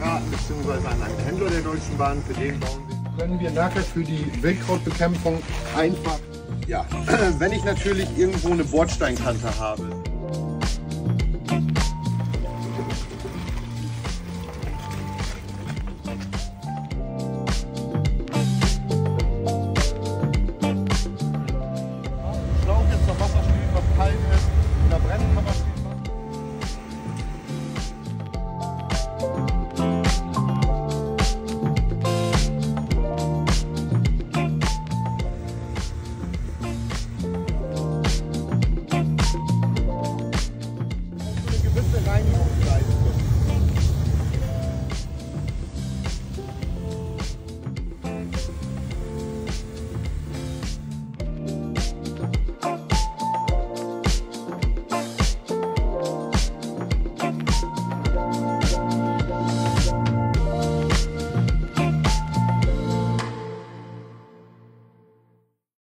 geraten, beziehungsweise an einen Händler der Deutschen Bahn, für den bauen wir. Können wir nachher für die Wildkrautbekämpfung einfach, ja, wenn ich natürlich irgendwo eine Bordsteinkante habe. gewisse Reinigung leisten.